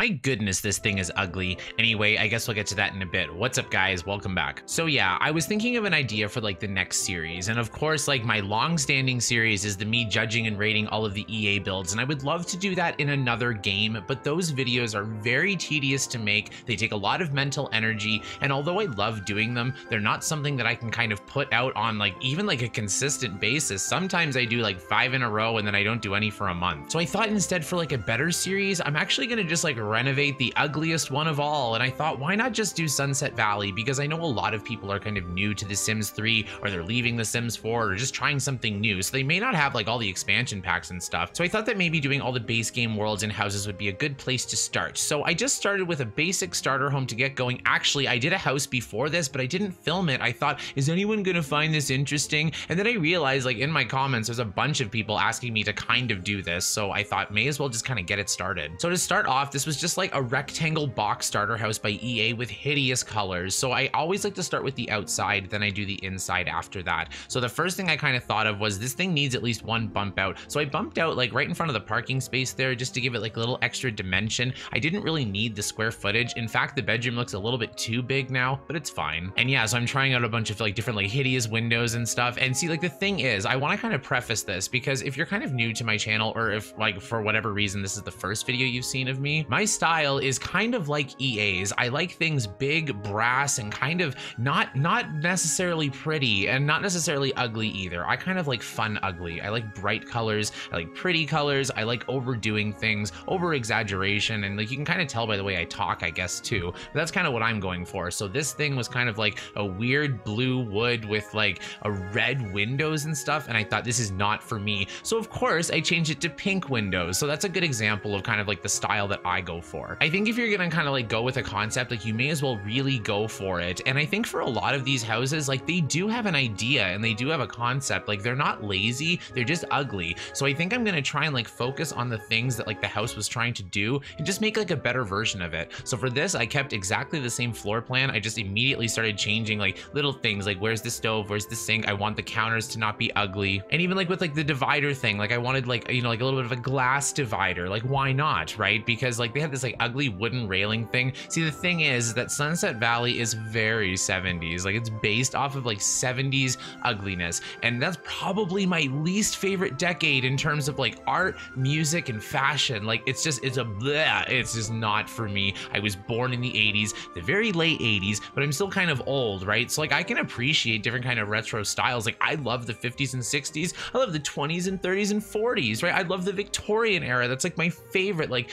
My goodness, this thing is ugly. Anyway, I guess we'll get to that in a bit. What's up guys? Welcome back. So yeah, I was thinking of an idea for like the next series. And of course, like my long-standing series is the me judging and rating all of the EA builds. And I would love to do that in another game, but those videos are very tedious to make. They take a lot of mental energy. And although I love doing them, they're not something that I can kind of put out on like even like a consistent basis. Sometimes I do like five in a row and then I don't do any for a month. So I thought instead for like a better series, I'm actually gonna just like renovate the ugliest one of all. And I thought, why not just do Sunset Valley? Because I know a lot of people are kind of new to The Sims 3 or they're leaving The Sims 4 or just trying something new. So they may not have like all the expansion packs and stuff. So I thought that maybe doing all the base game worlds and houses would be a good place to start. So I just started with a basic starter home to get going. Actually, I did a house before this, but I didn't film it. I thought, is anyone gonna find this interesting? And then I realized like in my comments, there's a bunch of people asking me to kind of do this. So I thought may as well just kind of get it started. So to start off, this was just like a rectangle box starter house by EA with hideous colors. So I always like to start with the outside, then I do the inside after that. So the first thing I kind of thought of was this thing needs at least one bump out. So I bumped out like right in front of the parking space there just to give it like a little extra dimension. I didn't really need the square footage. In fact, the bedroom looks a little bit too big now, but it's fine. And yeah, so I'm trying out a bunch of like different like hideous windows and stuff. And see, like the thing is, I want to kind of preface this because if you're kind of new to my channel or if like for whatever reason this is the first video you've seen of me, my style is kind of like EA's. I like things big, brass, and kind of not not necessarily pretty and not necessarily ugly either. I kind of like fun ugly. I like bright colors, I like pretty colors, I like overdoing things, over exaggeration, and like you can kind of tell by the way I talk, I guess too. But that's kind of what I'm going for. So this thing was kind of like a weird blue wood with like a red windows and stuff, and I thought this is not for me. So of course I changed it to pink windows. So that's a good example of kind of like the style that I go for. I think if you're gonna kind of like go with a concept, like you may as well really go for it. And I think for a lot of these houses, like they do have an idea and they do have a concept. Like they're not lazy, they're just ugly. So I think I'm gonna try and like focus on the things that like the house was trying to do and just make like a better version of it. So for this, I kept exactly the same floor plan. I just immediately started changing like little things like where's the stove, where's the sink. I want the counters to not be ugly. And even like with like the divider thing, like I wanted like, you know, like a little bit of a glass divider. Like why not, right? Because like they had this like ugly wooden railing thing. See, the thing is that Sunset Valley is very 70s. Like it's based off of like 70s ugliness. And that's probably my least favorite decade in terms of like art, music, and fashion. Like it's just, it's a bleh. It's just not for me. I was born in the 80s, the very late 80s, but I'm still kind of old, right? So like I can appreciate different kind of retro styles. Like I love the 50s and 60s. I love the 20s and 30s and 40s, right? I love the Victorian era. That's like my favorite. Like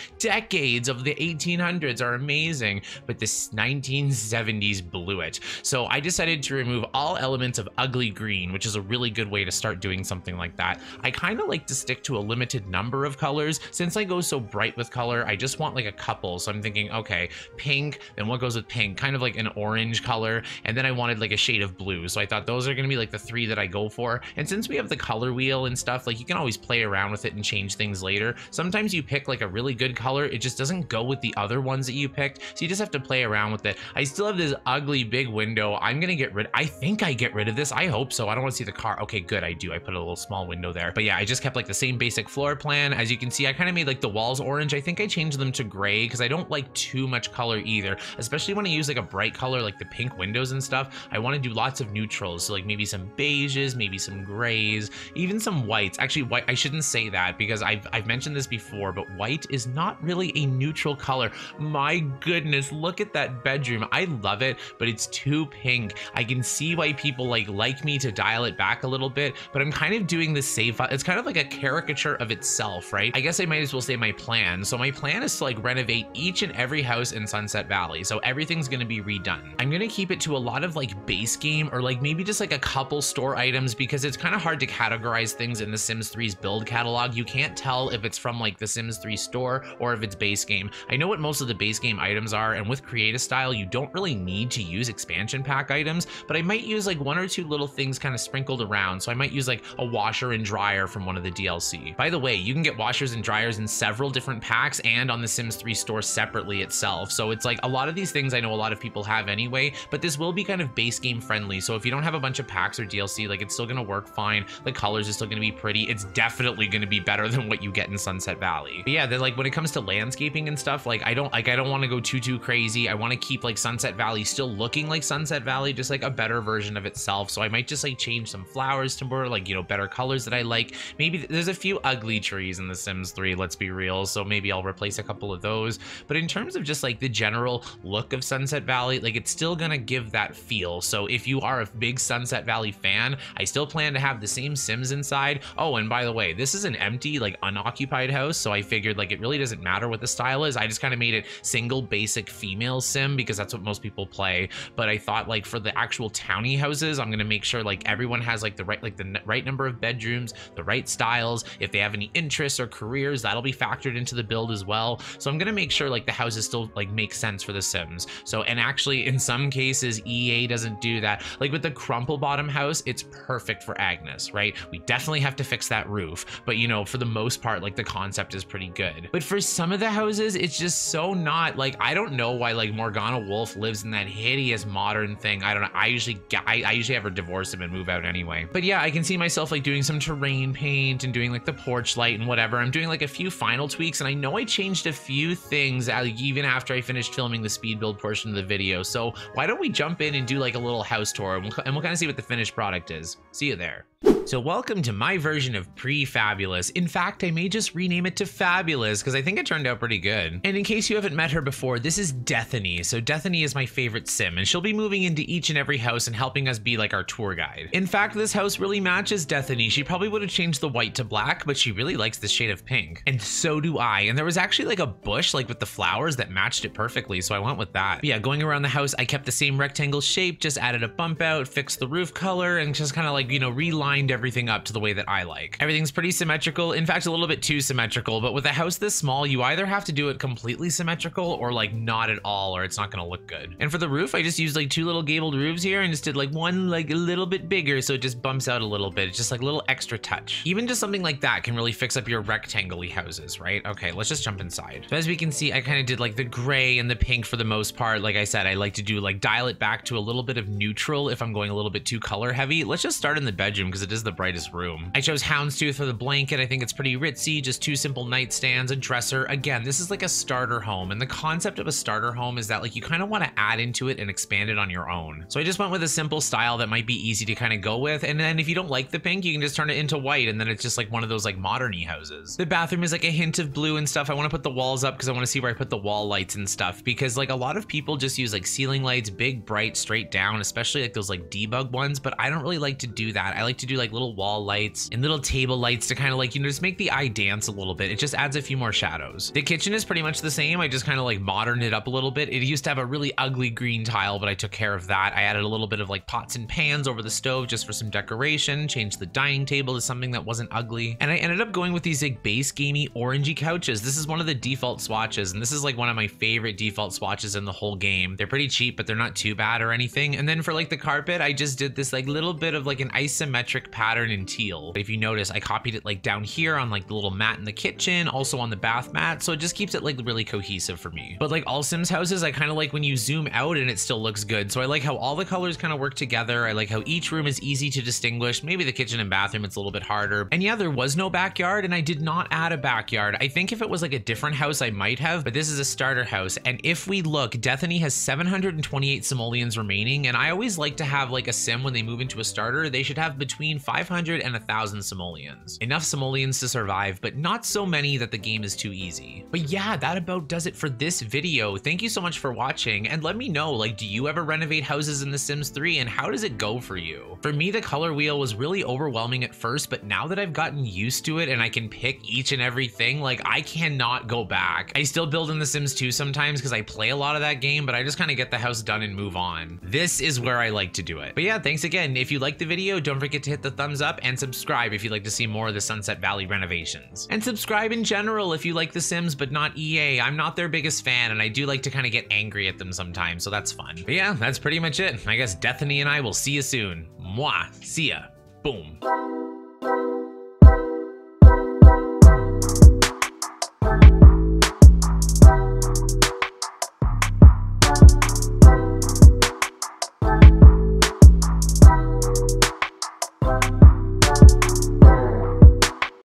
of the 1800s are amazing, but this 1970s blew it. So I decided to remove all elements of ugly green, which is a really good way to start doing something like that. I kind of like to stick to a limited number of colors. Since I go so bright with color, I just want like a couple. So I'm thinking, okay, pink, then what goes with pink? Kind of like an orange color. And then I wanted like a shade of blue. So I thought those are going to be like the three that I go for. And since we have the color wheel and stuff, like you can always play around with it and change things later. Sometimes you pick like a really good color, it just doesn't go with the other ones that you picked. So you just have to play around with it. I still have this ugly big window. I'm going to get rid, I think I get rid of this. I hope so. I don't want to see the car. Okay, good. I do. I put a little small window there. But yeah, I just kept like the same basic floor plan. As you can see, I kind of made like the walls orange. I think I changed them to gray because I don't like too much color either, especially when I use like a bright color like the pink windows and stuff. I want to do lots of neutrals. So like maybe some beiges, maybe some grays, even some whites. Actually, white, I shouldn't say that because I've, I've mentioned this before, but white is not really a neutral color. My goodness, look at that bedroom. I love it, but it's too pink. I can see why people like like me to dial it back a little bit, but I'm kind of doing the safe. It's kind of like a caricature of itself, right? I guess I might as well say my plan. So my plan is to like renovate each and every house in Sunset Valley. So everything's going to be redone. I'm going to keep it to a lot of like base game or like maybe just like a couple store items because it's kind of hard to categorize things in the Sims 3's build catalog. You can't tell if it's from like the Sims 3 store or if it's base game. I know what most of the base game items are and with creative style, you don't really need to use expansion pack items, but I might use like one or two little things kind of sprinkled around. So I might use like a washer and dryer from one of the DLC. By the way, you can get washers and dryers in several different packs and on the Sims 3 store separately itself. So it's like a lot of these things I know a lot of people have anyway, but this will be kind of base game friendly. So if you don't have a bunch of packs or DLC, like it's still gonna work fine. The colors are still gonna be pretty. It's definitely gonna be better than what you get in Sunset Valley. But yeah, then like when it comes to landscape landscaping and stuff, like I don't like I don't want to go too too crazy. I want to keep like Sunset Valley still looking like Sunset Valley, just like a better version of itself. So I might just like change some flowers to more like you know better colors that I like. Maybe there's a few ugly trees in The Sims 3. Let's be real. So maybe I'll replace a couple of those. But in terms of just like the general look of Sunset Valley, like it's still gonna give that feel. So if you are a big Sunset Valley fan, I still plan to have the same Sims inside. Oh, and by the way, this is an empty like unoccupied house. So I figured like it really doesn't matter what the style is. I just kind of made it single basic female sim because that's what most people play. But I thought like for the actual towny houses, I'm gonna make sure like everyone has like the right like the right number of bedrooms, the right styles. If they have any interests or careers, that'll be factored into the build as well. So I'm gonna make sure like the houses still like make sense for the Sims. So and actually in some cases EA doesn't do that. Like with the Crumplebottom house, it's perfect for Agnes, right? We definitely have to fix that roof, but you know for the most part like the concept is pretty good. But for some of the houses, it's just so not like I don't know why like Morgana Wolff lives in that hideous modern thing. I don't know. I usually I, I usually have her divorce him and move out anyway. But yeah, I can see myself like doing some terrain paint and doing like the porch light and whatever. I'm doing like a few final tweaks and I know I changed a few things even after I finished filming the speed build portion of the video. So why don't we jump in and do like a little house tour and we'll, and we'll kind of see what the finished product is. See you there. So welcome to my version of pre-fabulous. In fact, I may just rename it to Fabulous because I think it turned out pretty good. And in case you haven't met her before, this is Deathany. So Deathany is my favorite sim and she'll be moving into each and every house and helping us be like our tour guide. In fact, this house really matches Deathany. She probably would have changed the white to black, but she really likes the shade of pink. And so do I. And there was actually like a bush like with the flowers that matched it perfectly. So I went with that. But yeah, going around the house, I kept the same rectangle shape, just added a bump out, fixed the roof color and just kind of like, you know, relined everything up to the way that I like. Everything's pretty symmetrical. In fact, a little bit too symmetrical, but with a house this small, you either have to do it completely symmetrical or like not at all, or it's not gonna look good. And for the roof, I just used like two little gabled roofs here and just did like one like a little bit bigger so it just bumps out a little bit. It's just like a little extra touch. Even just something like that can really fix up your rectangle houses, right? Okay, let's just jump inside. So as we can see, I kind of did like the gray and the pink for the most part. Like I said, I like to do like dial it back to a little bit of neutral if I'm going a little bit too color heavy. Let's just start in the bedroom because it is the brightest room. I chose Houndstooth for the blanket. I think it's pretty ritzy, just two simple nightstands, a dresser. Again, this is like a starter home. And the concept of a starter home is that like you kind of want to add into it and expand it on your own. So I just went with a simple style that might be easy to kind of go with. And then if you don't like the pink, you can just turn it into white. And then it's just like one of those like moderny houses. The bathroom is like a hint of blue and stuff. I want to put the walls up because I want to see where I put the wall lights and stuff. Because like a lot of people just use like ceiling lights, big, bright, straight down, especially like those like debug ones. But I don't really like to do that. I like to do like little wall lights and little table lights to kind of like, you know, just make the eye dance a little bit. It just adds a few more shadows. The kitchen is pretty much the same. I just kind of like moderned it up a little bit. It used to have a really ugly green tile, but I took care of that. I added a little bit of like pots and pans over the stove just for some decoration, changed the dining table to something that wasn't ugly. And I ended up going with these like base gamey orangey couches. This is one of the default swatches, and this is like one of my favorite default swatches in the whole game. They're pretty cheap, but they're not too bad or anything. And then for like the carpet, I just did this like little bit of like an isometric pattern in teal. If you notice, I copied it like down here on like the little mat in the kitchen, also on the bath mat. So it just keeps it like really cohesive for me. But like all Sims houses, I kind of like when you zoom out and it still looks good. So I like how all the colors kind of work together. I like how each room is easy to distinguish. Maybe the kitchen and bathroom, it's a little bit harder. And yeah, there was no backyard and I did not add a backyard. I think if it was like a different house, I might have, but this is a starter house. And if we look, Deathany has 728 simoleons remaining. And I always like to have like a sim when they move into a starter, they should have between 500 and 1000 simoleons. Enough simoleons to survive, but not so many that the game is too easy. But yeah, that about does it for this video. Thank you so much for watching and let me know, like, do you ever renovate houses in The Sims 3 and how does it go for you? For me, the color wheel was really overwhelming at first, but now that I've gotten used to it and I can pick each and everything, like I cannot go back. I still build in The Sims 2 sometimes because I play a lot of that game, but I just kind of get the house done and move on. This is where I like to do it. But yeah, thanks again. If you liked the video, don't forget to hit the thumbs up and subscribe if you'd like to see more of the Sunset Valley renovations. And subscribe in general if you like The Sims, but not EA. I'm not their biggest fan, and I do like to kind of get angry at them sometimes, so that's fun. But yeah, that's pretty much it. I guess Deathany and I will see you soon. Mwah. See ya. Boom.